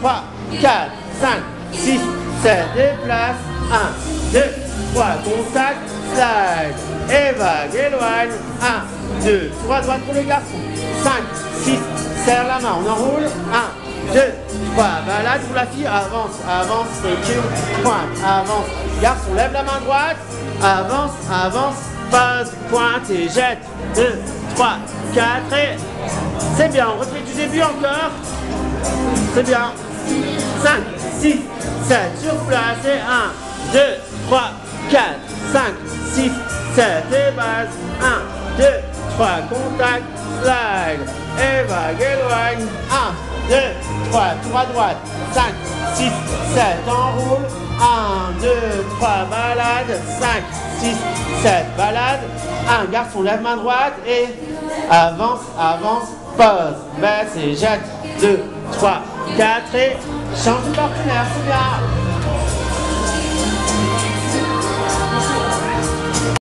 3, 4, 5, 6, 7, déplace, 1, 2, 3, contact, slide, et vague, éloigne, 1, 2, 3, droite pour le garçon, 5, 6, serre la main, on enroule, 1, 2, 3, balade pour la fille, avance, avance, recule, pointe, avance, garçon, lève la main droite, avance, avance, pose, pointe et jette, 2, 3, 4 et c'est bien, on refait du début encore, c'est bien, 5, 6, 7, sur place et 1, 2, 3, 4, 5, 6, 7 et base, 1, 2, 3, contact, slide, et vague, éloigne, 1, 2, 3, tour à droite, 5, 6, 7, enroule, 1, 2, 3, balade, 5, 6, 7, balade, 1, garçon, lève main droite et avance, avance, pose, baisse et jette, 2, 3, 4 et de partenaire.